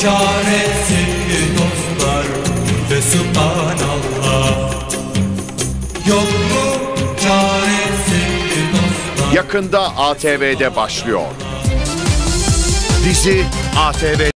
çaresizdi dostlar ve subhanallah Yok mu çaresizdi dostlar Yakında ATV'de başlıyor. Dizi ATV